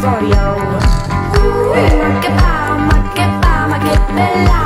for you. Ma che pa, ma che pa, ma che bella